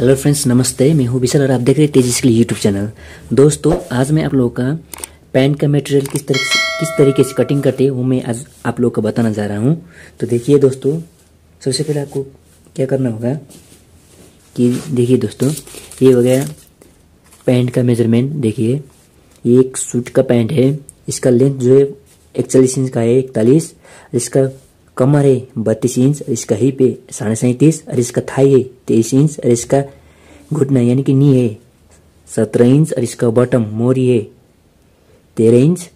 Hello friends नमस्ते, मैं हूँ विशाल और आप देख रहे हैं तेजिस के यूट्यूब चैनल दोस्तों, आज मैं आप लोगों का पैंट का मटेरियल किस तरह किस तरीके से कटिंग करते हैं वो मैं आज आप लोगों को बताना जा रहा हूँ। तो देखिए दोस्तों, सबसे पहले आपको क्या करना होगा कि देखिए दोस्तों, ये हो गया पैंट का मेज़रमेंट देखिए, ये एक सूट का पैंट है। इसका लेंथ जो है, इकतालीस इंच का है, इकतालीस। इसका कमर है बत्तीस इंच और इसका हिप है साढ़े सैंतीस और इसका थाई है तेईस इंच और इसका घुटना यानी कि नी है। सत्रह इंच और इसका बॉटम मोरी है। तेरह इंच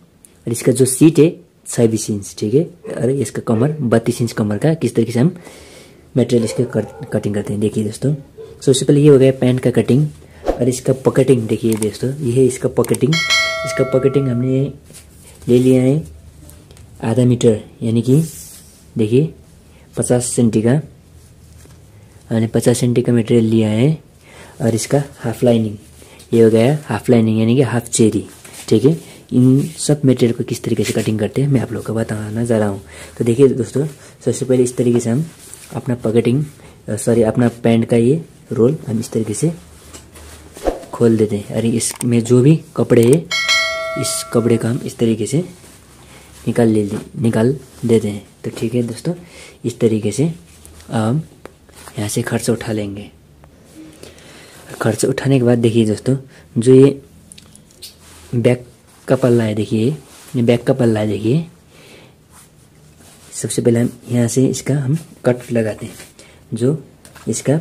और इसका जो सीट है, छब्बीस इंच, ठीक है? और इसका कमर, बत्तीस इंच कमर का, किस तरीके से हम मटेरियल इसके कटिंग करते हैं, देखिए दोस्तों। सबसे पहले ये हो गया पैंट का कटिंग और इसका पॉकेटिंग देखिए दोस्तों। ये है इसका पॉकेटिंग इसका पॉकेटिंग हमने ले लिया है आधा मीटर, यानी कि देखिए, पचास सेंटी का हमने पचास सेंटी का मटेरियल लिया है, और इसका हाफ़ लाइनिंग ये हो गया हाफ़ लाइनिंग यानी कि हाफ़ चेरी ठीक है? इन सब मटेरियल को किस तरीके से कटिंग करते हैं, मैं आप लोग को बताना जा रहा हूँ। तो देखिए दोस्तों, सबसे पहले इस तरीके से हम अपना पॉकेटिंग सॉरी अपना पैंट का ये रोल हम इस तरीके से खोल देते हैं। अरे इसमें जो भी कपड़े है, इस कपड़े का हम इस तरीके से निकाल ले, निकाल देते हैं। तो ठीक है दोस्तों, इस तरीके से हम यहाँ से खर्च उठा लेंगे। खर्च उठाने के बाद देखिए दोस्तों, जो ये बैक का पल्ला है, देखिए, ये बैक का पल्ला है, देखिए। सबसे पहले हम यहाँ से इसका हम कट लगाते हैं, जो इसका,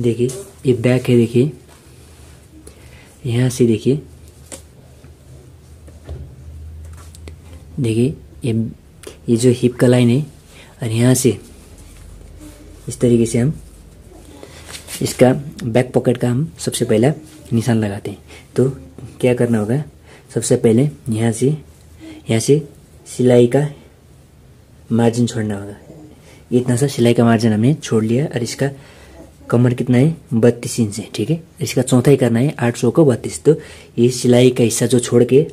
देखिए, ये बैक है, देखिए। यहाँ से देखिए देखिए, ये ये जो हिप का लाइन है, और यहाँ से इस तरीके से हम इसका बैक पॉकेट का हम सबसे पहला निशान लगाते हैं। तो क्या करना होगा? सबसे पहले यहाँ से यहाँ से सिलाई का मार्जिन छोड़ना होगा। इतना सा सिलाई का मार्जिन हमने छोड़ लिया, और इसका कमर कितना है? बत्तीस इंच है, ठीक है? इसका चौथाई करना है आठ सौ को बत्तीस। तो ये सिलाई का हिस्सा जो छोड़ के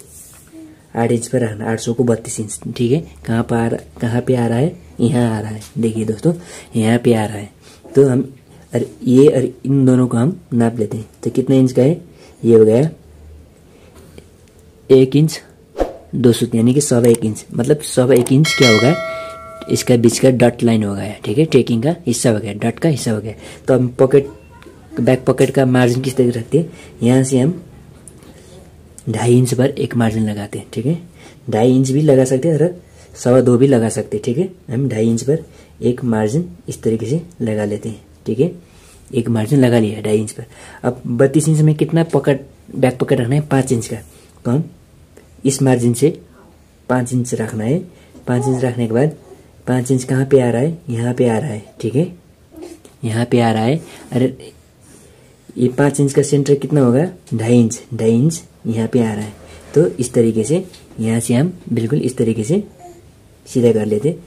आठ इंच पर रखना आठ सौ को बत्तीस इंच, ठीक है? कहाँ पर आ रहा, कहाँ पे आ रहा है? यहाँ आ रहा है। देखिए दोस्तों, यहाँ पे आ रहा है। तो हम और ये और इन दोनों को हम नाप लेते हैं। तो कितने इंच का है? ये हो गया एक इंच, दो सौ, यानी कि सवा एक इंच। मतलब सवा एक इंच क्या होगा? इसका बीच का डट लाइन हो गया ठीक है? टेकिंग का हिस्सा हो गया, डट का हिस्सा हो गया। तो हम पॉकेट, बैक पॉकेट का मार्जिन किस तरीके रखते हैं? यहाँ से हम ढाई इंच पर एक मार्जिन लगाते हैं, ठीक है? ढाई इंच भी लगा सकते हैं और सवा दो भी लगा सकते हैं, ठीक है? हम ढाई इंच पर एक मार्जिन इस तरीके से लगा लेते हैं, ठीक है? एक मार्जिन लगा लिया ढाई इंच पर। अब बत्तीस इंच में कितना पॉकेट बैक पॉकेट रखना है? पाँच इंच का। तो हम इस मार्जिन से पाँच इंच रखना है। पाँच इंच रखने के बाद पाँच इंच कहाँ पे आ रहा है? यहाँ पे आ रहा है, ठीक है? यहाँ पे आ रहा है। अरे ये पाँच इंच का सेंटर कितना होगा? ढाई इंच। ढाई इंच यहाँ पे आ रहा है। तो इस तरीके से, यहाँ से हम बिल्कुल इस तरीके से सीधा कर लेते।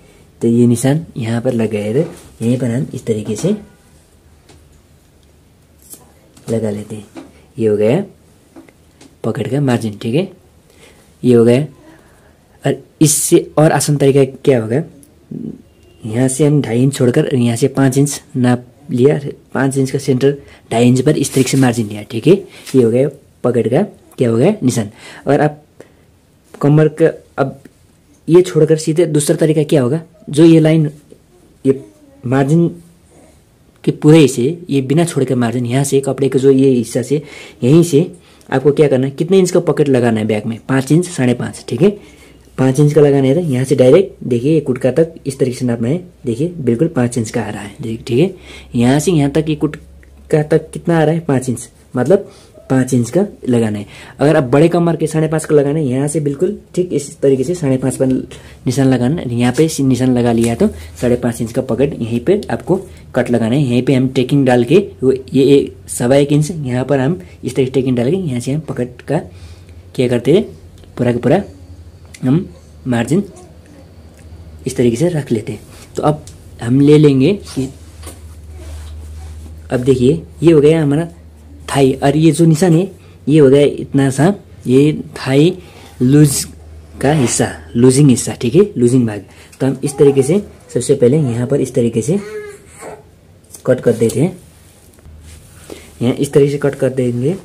तो ये निशान यहाँ पर लग गए थे यहीं पर हम इस तरीके से लगा लेते हैं। ये हो गया पकड़ का मार्जिन ठीक है? ये हो गया। और इससे और आसान तरीका क्या होगा? यहाँ से हम ढाई इंच छोड़कर यहाँ से पाँच इंच नाप लिया पाँच इंच का सेंटर ढाई इंच पर इस तरीके से मार्जिन लिया, ठीक है? ये हो गया पकड़ का, क्या हो गया? निशान। और आप कमर का, अब ये छोड़कर सीधे दूसरा तरीका क्या होगा? जो ये लाइन ये मार्जिन के पूरे से ये बिना छोड़कर मार्जिन यहाँ से कपड़े का जो ये हिस्सा से, यहीं से आपको क्या करना है? कितने इंच का पॉकेट लगाना है बैग में? पाँच इंच, साढ़े पाँच, ठीक है? पाँच इंच का लगाना है यहाँ से डायरेक्ट देखिए कुटका तक इस तरीके से नापना है। देखिए, बिल्कुल पाँच इंच का आ रहा है। ठीक है? यहाँ से यहाँ तक ये कुटका तक कितना आ रहा है? पाँच इंच। मतलब पाँच इंच का लगाना है। अगर आप बड़े कमर के साढ़े पाँच का लगाना है, यहाँ से बिल्कुल ठीक इस तरीके से साढ़े पाँच पर निशान लगाना यहाँ पे निशान लगा लिया तो साढ़े पाँच इंच का पकड़ यहीं पे आपको कट लगाना है। यहीं पे हम टेकिंग डाल के ये एक सवा एक इंच, यहाँ पर हम इस तरीके टेकिंग डाल के यहाँ से हम पकड़ का क्या करते हैं। पूरा का पूरा हम मार्जिन इस तरीके से रख लेते हैं। तो अब हम ले लेंगे कि अब देखिए, ये हो गया हमारा थाई। और ये जो निशान है, ये हो गया इतना सा, ये थाई लूज का हिस्सा लूजिंग हिस्सा, ठीक है? लूजिंग भाग। तो हम इस तरीके से, सबसे पहले यहाँ पर इस तरीके से कट कर देते हैं। यहाँ इस तरीके से कट कर देंगे।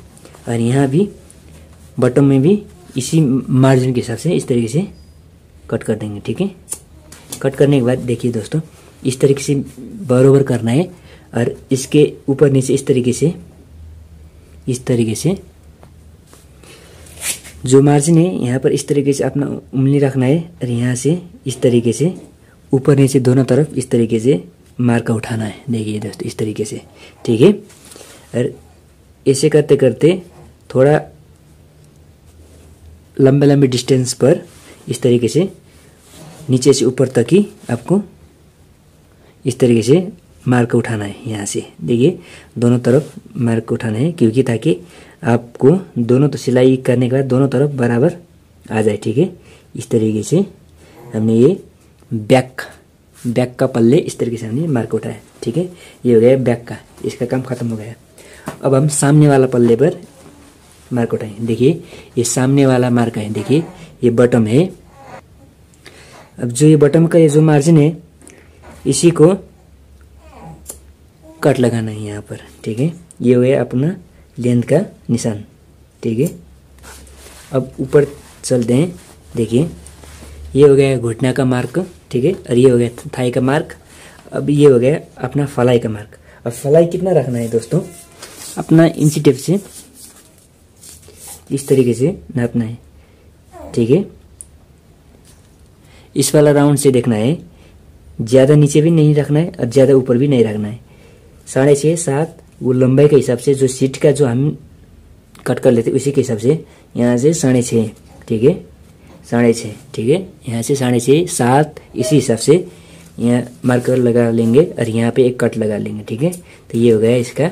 और यहाँ भी बटन में भी इसी मार्जिन के हिसाब से इस तरीके से कट कर देंगे, ठीक है? कट करने के बाद देखिए दोस्तों, इस तरीके से बरोबर करना है और इसके ऊपर नीचे इस तरीके से, इस तरीके से जो मार्जिन है, यहाँ पर इस तरीके से अपना उंगली रखना है और यहाँ से इस तरीके से ऊपर नीचे दोनों तरफ़ इस तरीके से मार्का उठाना है। देखिए दोस्तों, इस तरीके से, ठीक है? और ऐसे करते करते थोड़ा लंबे लंबे डिस्टेंस पर इस तरीके से नीचे से ऊपर तक ही आपको इस तरीके से मार्क उठाना है यहाँ से। देखिए, दोनों तरफ़ मार्क उठाना है क्योंकि ताकि आपको दोनों तो सिलाई करने के बाद दोनों तरफ़ बराबर आ जाए, ठीक है? इस तरीके से हमने ये बैक बैक का पल्ले इस तरीके से हमने मार्क उठाया, ठीक है? ये हो गया बैक का, इसका काम खत्म हो गया। अब हम सामने वाला पल्ले पर मार्क उठाए। देखिए, ये सामने वाला मार्क है, देखिए, ये बटम है। अब जो ये बटम का ये जो मार्जिन है, इसी को कट लगाना है यहाँ पर, ठीक है? ये हो गया अपना लेंथ का निशान, ठीक है? अब ऊपर चलते हैं, देखिए, ये हो गया घुटना का मार्क ठीक है? और ये हो गया थाई का मार्क अब ये हो गया अपना फलाई का मार्क अब फलाई कितना रखना है दोस्तों? अपना इंची टेप से इस तरीके से नापना है। ठीक है? इस वाला राउंड से देखना है। ज़्यादा नीचे भी नहीं रखना है और ज़्यादा ऊपर भी नहीं रखना है। साढ़े छः सात, वो लंबाई के हिसाब से जो सीट का जो हम कट कर लेते उसी के हिसाब से यहाँ से साढ़े छः ठीक है? साढ़े छः ठीक है? यहाँ से साढ़े छः सात, इसी हिसाब से यहाँ मार्कर लगा लेंगे और यहाँ पे एक कट लगा लेंगे, ठीक है? तो ये हो गया इसका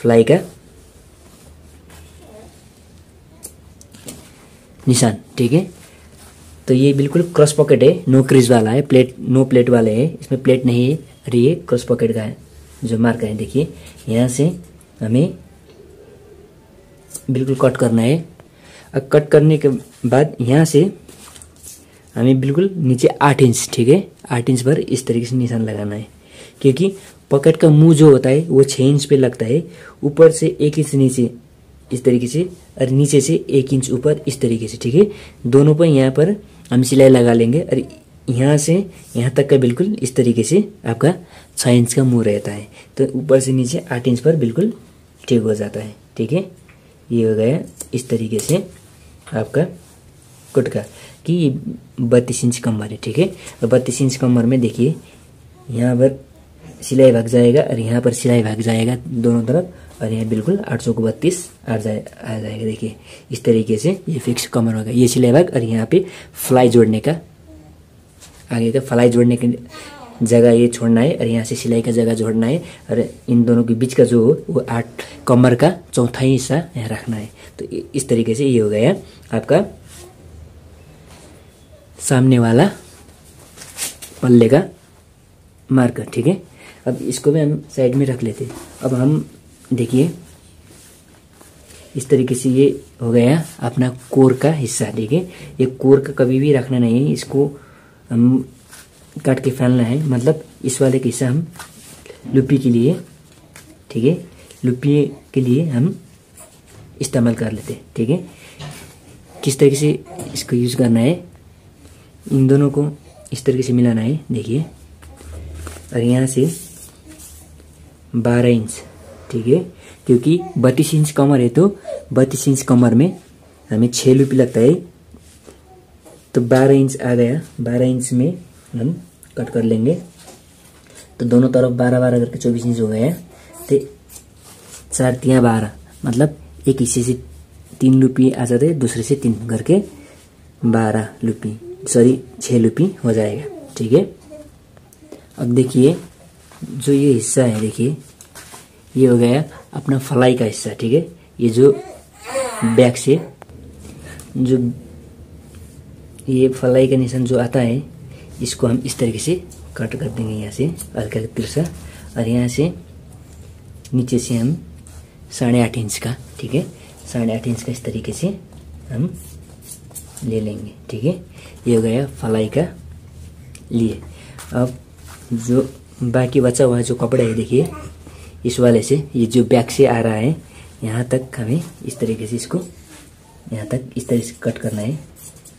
फ्लाई का निशान, ठीक है? तो ये बिल्कुल क्रॉस पॉकेट है नो क्रीज वाला है प्लेट नो प्लेट वाले है, इसमें प्लेट नहीं है, और ये क्रॉस पॉकेट का है, जो मार्क है, देखिए। यहाँ से हमें बिल्कुल कट करना है। अब कट करने के बाद यहाँ से हमें बिल्कुल नीचे आठ इंच ठीक है? आठ इंच पर इस तरीके से निशान लगाना है, क्योंकि पॉकेट का मुँह जो होता है, वो छः इंच पे लगता है, ऊपर से एक इंच नीचे। इस तरीके से और नीचे से एक इंच ऊपर इस तरीके से, ठीक है? दोनों पर यहाँ पर हम सिलाई लगा लेंगे और यहाँ से, यहाँ तक का बिल्कुल इस तरीके से आपका छः इंच का मुँह रहता है। तो ऊपर से नीचे आठ इंच पर बिल्कुल ठीक हो जाता है, ठीक है? ये हो गया इस तरीके से आपका कुटका कि बत्तीस इंच कमर है, ठीक है? और बत्तीस इंच कमर में देखिए, यहाँ पर सिलाई भाग जाएगा और यहाँ पर सिलाई भाग जाएगा दोनों तरफ़। और यहाँ बिल्कुल आठ सौ को बत्तीस आ जाए, आ जाएगा। देखिए, इस तरीके से ये फिक्स कमर होगा ये सिलाई भाग और यहाँ पे फ्लाई जोड़ने का, आगे का फ्लाई जोड़ने की जगह ये छोड़ना है और यहाँ से सिलाई का जगह जोड़ना है और इन दोनों के बीच का जो हो, वो आठ कमर का चौथाई हिस्सा यहाँ रखना है। तो इस तरीके से ये हो गया आपका सामने वाला पल्ले का मार्कर ठीक है? अब इसको भी हम साइड में रख लेते। अब हम देखिए, इस तरीके से ये हो गया अपना कोर का हिस्सा, देखिए। ये कोर का कभी भी रखना नहीं है, इसको हम काट के फैलना है। मतलब इस वाले का हिस्सा हम लुपी के लिए, ठीक है? लुपी के लिए हम इस्तेमाल कर लेते हैं, ठीक है? किस तरीके से इसको यूज़ करना है? इन दोनों को इस तरीके से मिलाना है, देखिए। और यहाँ से बारह इंच। ठीक है? क्योंकि बत्तीस इंच कमर है तो बत्तीस इंच कमर में हमें छः रुपये लगता है। तो बारह इंच आ गया। बारह इंच में हम कट कर लेंगे। तो दोनों तरफ़ बारह बारह करके चौबीस इंच हो गया। तो चार तिया बारह मतलब एक हिस्से से तीन रुपये आ जाते, दूसरे से तीन करके बारह रुपये सॉरी छः रुपये हो जाएगा। ठीक है? अब देखिए, जो ये हिस्सा है, देखिए ये हो गया अपना फलाई का हिस्सा, ठीक है? ये जो बैक से, जो ये फलाई का निशान जो आता है, इसको हम इस तरीके से कट कर देंगे यहाँ से, हल्का तिरसा और यहाँ से नीचे से हम साढ़े आठ इंच का, ठीक है? साढ़े आठ इंच का इस तरीके से हम ले लेंगे, ठीक है? ये हो गया फलाई का लिए। अब जो बाकी बचा हुआ जो कपड़ा है, देखिए। इस वाले से, ये जो बैक से आ रहा है, यहाँ तक हमें इस तरीके से इसको, यहाँ तक इस तरह से कट करना है।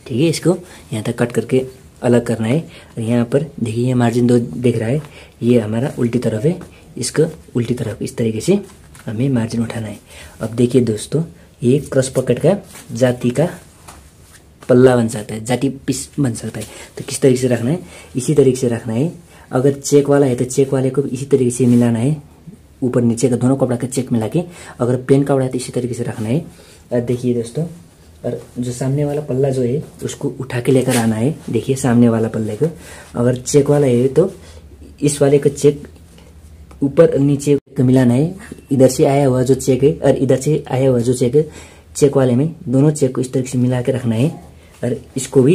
ठीक है, इसको यहाँ तक कट करके अलग करना है। और यहाँ पर देखिए, ये मार्जिन दो दिख रहा है। ये हमारा उल्टी तरफ़ है। इसको उल्टी तरफ़ इस तरीके से हमें मार्जिन उठाना है। अब देखिए दोस्तों, ये क्रॉस पॉकेट का जाति का पल्ला बन सकता है, जाति पीस बन सकता है। तो किस तरीके से रखना है? इसी तरीके से रखना है। अगर चेक वाला है तो चेक वाले को इसी तरीके से मिलाना है। ऊपर नीचे का दोनों कपड़ा का चेक मिला के अगर प्लेन कपड़ा है तो इसी तरीके से रखना है। देखिए दोस्तों, और जो सामने वाला पल्ला जो है, उसको उठा के लेकर आना है। देखिए सामने वाला पल्ले को। अगर चेक वाला है तो इस वाले का चेक ऊपर नीचे मिलाना है। इधर से आया हुआ जो चेक है, और इधर से आया हुआ जो चेक है, चेक वाले में दोनों चेक को इस तरीके से मिला के रखना है। और इसको भी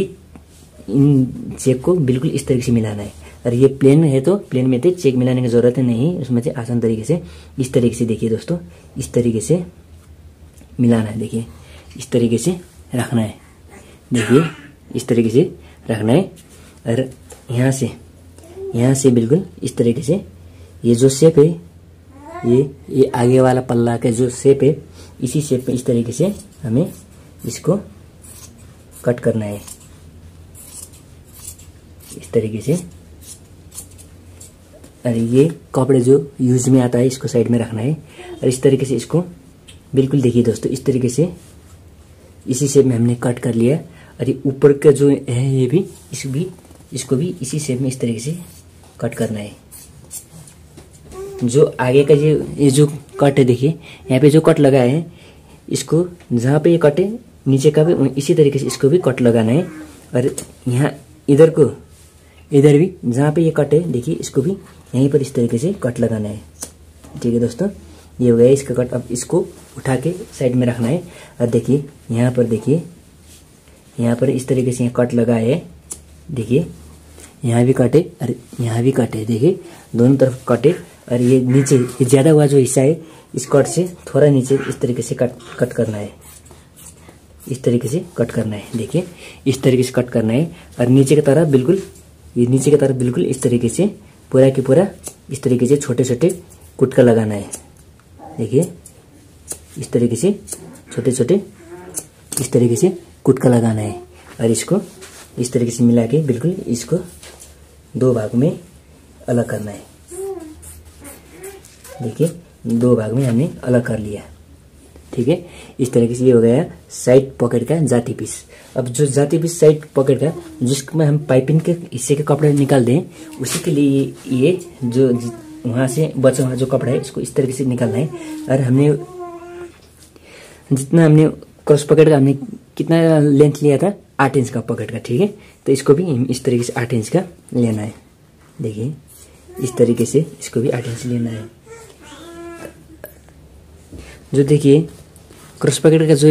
इन चेक को बिल्कुल इस तरीके से मिलाना है। और ये प्लेन में है तो प्लेन में तो चेक मिलाने की ज़रूरत नहीं, उसमें से आसान तरीके से, इस तरीके से देखिए दोस्तों, इस तरीके से मिलाना है, देखिए, इस तरीके से रखना है, देखिए, इस तरीके से रखना है, और यहाँ से यहाँ से बिल्कुल इस तरीके से, ये जो शेप है, ये ये आगे वाला पल्ला का जो शेप है, इसी शेप में इस तरीके से हमें इसको कट करना है, इस तरीके से और ये कपड़े जो यूज़ में आता है, इसको साइड में रखना है। और इस तरीके से इसको बिल्कुल देखिए दोस्तों, इस तरीके से इसी शेप में हमने कट कर लिया और ये ऊपर का जो है, ये भी, इस भी, इसको भी इसी शेप में इस तरीके से कट करना है। जो आगे का ये ये जो कट है, देखिए, यहाँ पे जो कट लगा है, इसको जहाँ पे ये कट है, नीचे का भी इसी तरीके से इसको भी कट लगाना है। और यहाँ इधर को इधर भी, जहाँ पे ये कट है, देखिए, इसको भी यहीं पर इस तरीके से कट लगाना है। ठीक है दोस्तों, ये हो गया इसका कट। अब इसको उठा के साइड में रखना है। और देखिए, यहाँ पर देखिए, यहाँ पर इस तरीके से यहाँ कट लगा है। देखिए, यहाँ भी कटे और यहाँ भी कटे देखिए, दोनों तरफ़ कटे और ये नीचे, ये ज़्यादा हुआ जो हिस्सा है, इस कट से थोड़ा नीचे इस तरीके से कट कट करना है। इस तरीके से कट करना है। देखिए, इस तरीके से कट करना है, और नीचे की तरफ़ बिल्कुल ये नीचे की तरफ़ बिल्कुल इस तरीके से, पूरा की पूरा इस तरीके से छोटे छोटे कुटका लगाना है। देखिए, इस तरीके से छोटे छोटे इस तरीके से कुटका लगाना है। और इसको, इस तरीके से मिला के बिल्कुल इसको दो भाग में अलग करना है। देखिए, दो भाग में हमने अलग कर लिया। ठीक है? इस तरीके से ये हो गया साइड पॉकेट का जाती पीस अब जो जाती पीस साइड पॉकेट का, जिसमें हम पाइपिंग के, हिस्से के कपड़े निकाल दें, उसी के लिए ये जो वहाँ से बचा हुआ जो कपड़ा है, इसको इस तरीके से निकालना है। और हमने, जितना हमने क्रॉस पॉकेट का, हमने कितना लेंथ लिया था? आठ इंच का पॉकेट का, ठीक है? तो इसको भी इस तरीके से आठ इंच का लेना है। देखिए, इस तरीके से इसको भी आठ इंच लेना है। जो देखिए क्रॉस पॉकेट का जो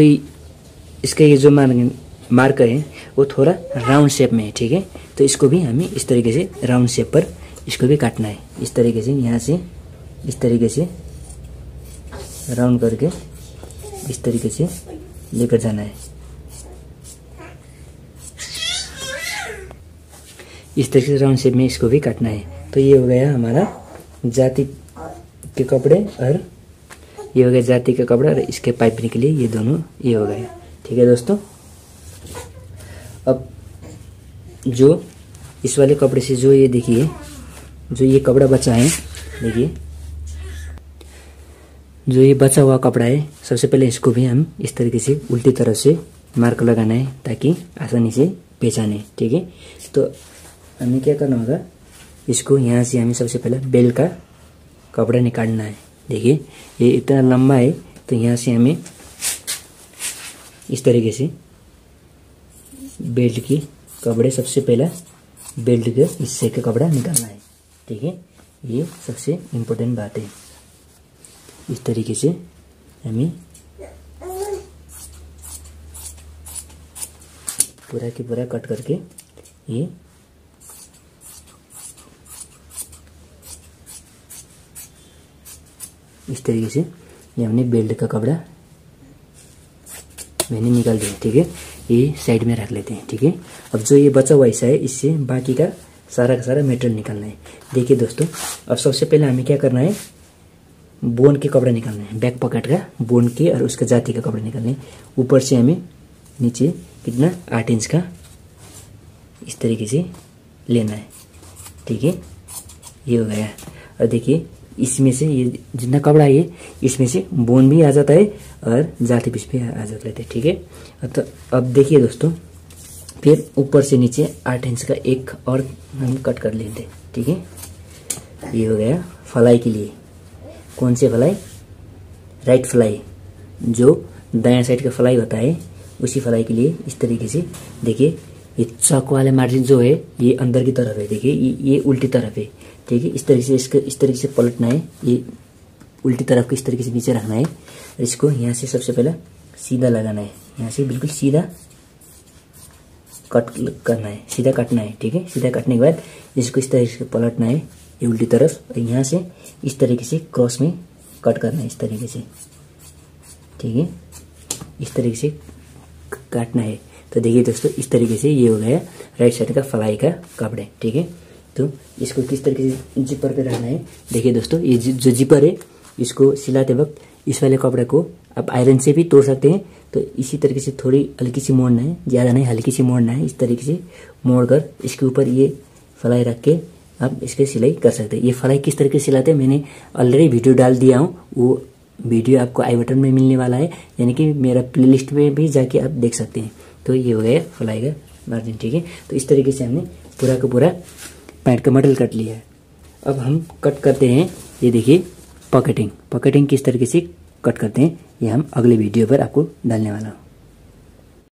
इसका ये जो मार्क है, वो थोड़ा राउंड शेप में है, ठीक है? तो इसको भी हमें इस तरीके से राउंड शेप पर इसको भी काटना है। इस तरीके से, यहाँ से, इस तरीके से राउंड करके इस तरीके से लेकर जाना है। इस तरीके से राउंड शेप में इसको भी काटना है। तो ये हो गया हमारा जाति के कपड़े और ये हो गया जाति का कपड़ा और इसके पाइपिंग के लिए ये दोनों ये हो गया। ठीक है दोस्तों? अब जो इस वाले कपड़े से जो ये देखिए, जो ये कपड़ा बचा है, देखिए। जो ये बचा हुआ कपड़ा है, सबसे पहले इसको भी हम इस तरीके से उल्टी तरफ़ से मार्क लगाना है ताकि आसानी से पहचाने, ठीक है? तो हमें क्या करना होगा, इसको यहाँ से हमें सबसे पहले बेल का कपड़ा निकालना है। देखिए, ये इतना लंबा है तो यहाँ से हमें इस तरीके से बेल्ट की कपड़े, सबसे पहला बेल्ट के हिस्से का कपड़ा निकालना है। ठीक है? ये सबसे इम्पोर्टेंट बात है। इस तरीके से हमें पूरा की पूरा कट करके ये इस तरीके से। ये हमने बेल्ट का कपड़ा मैंने निकाल दिया, ठीक है? ये साइड में रख लेते हैं, ठीक है? अब जो ये बचा हुआ हिस्सा है, इससे बाकी का सारा का सारा मेटेरियल निकालना है। देखिए दोस्तों, अब सबसे पहले हमें क्या करना है? बोन के कपड़े निकालने हैं बैक पॉकेट का बोन के और उसका जाति का कपड़े निकालने ऊपर से हमें नीचे कितना? आठ इंच का इस तरीके से लेना है, ठीक है? ये हो गया। और देखिए इसमें से ये जितना कपड़ा है इसमें से बोन भी आ जाता है और जाति पीस भी आ जाता है ठीक है? तो अब देखिए दोस्तों फिर ऊपर से नीचे आठ इंच का एक और हम कट कर लेते हैं ठीक है? ये हो गया फलाई के लिए। कौन से फलाई? Right fly. जो दाया साइड का फ्लाई होता है उसी फ्लाई के लिए इस तरीके से देखिए ये चौक वाले मार्जिन जो है ये अंदर की तरफ़ है देखिए ये, ये उल्टी तरफ़ है। ठीक है इस तरीके से इसको, इस तरीके से पलटना है, ये उल्टी तरफ़ को इस तरीके से नीचे रखना है इसको यहाँ से सबसे पहले सीधा लगाना है। यहाँ से बिल्कुल सीधा कट करना है, सीधा काटना है, ठीक है? सीधा काटने के बाद इसको इस तरीके से पलटना है, ये उल्टी तरफ़ और यहाँ से इस तरीके से क्रॉस में कट करना है, इस तरीके से, ठीक है? इस तरीके से काटना है। तो देखिए दोस्तों, इस तरीके से ये हो गया राइट साइड का फ्लाई का कपड़े, ठीक है? तो इसको किस तरीके से जिपर पे रखना है? देखिए दोस्तों, ये जो जिपर है, इसको सिलाते वक्त इस वाले कपड़े को आप आयरन से भी तोड़ सकते हैं। तो इसी तरीके से थोड़ी हल्की सी मोड़ना है, ज़्यादा नहीं, हल्की सी मोड़ना है, इस तरीके से मोड़ कर इसके ऊपर ये फ्लाई रख के आप इसकी सिलाई कर सकते हैं। ये फलाई किस तरीके से सिलाते हैं, मैंने ऑलरेडी वीडियो डाल दिया हूँ। वो वीडियो आपको आई बटन में मिलने वाला है, यानी कि मेरा प्लेलिस्ट में भी जाके आप देख सकते हैं। तो ये हो गया फ्लाई का मार्जिन ठीक है? तो इस तरीके से हमने पूरा का पूरा पैंट का मडल कट लिया है। अब हम कट करते हैं, ये देखिए, पॉकेटिंग। पॉकेटिंग किस तरीके से कट करते हैं, ये हम अगले वीडियो पर आपको डालने वाला हूँ।